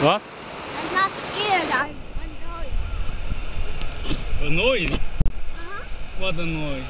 What? I'm not scared. I'm annoyed. Annoyed? Uh-huh. What annoyed?